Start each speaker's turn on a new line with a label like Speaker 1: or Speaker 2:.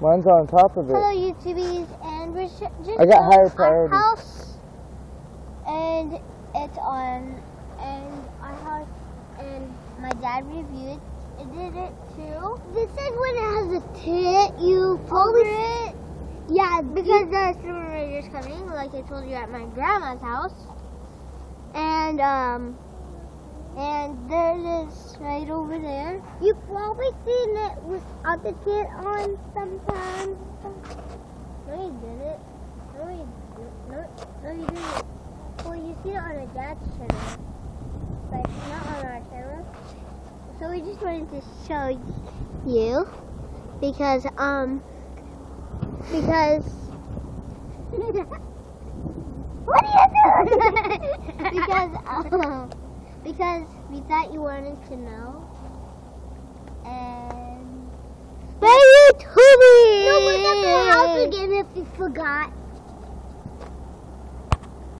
Speaker 1: Mine's on top of it.
Speaker 2: Hello, YouTubies, and we're just
Speaker 1: I got higher
Speaker 2: our
Speaker 1: priority.
Speaker 2: house, and it's on, and our house, and my dad reviewed it, did it too. This is when it has a tit. You pull it. Yeah, because the is coming, like I told you at my grandma's house, and um. There it is right over there. You've probably seen it without the tit on sometimes. No, you didn't. No, you didn't. No, no, you didn't. Well, you see it on a dad's channel, but not on our channel. So we just wanted to show you because, um, because. what are you doing? because, um, because we thought you wanted to know. And. Very Toby! No, we're not the house again if you forgot.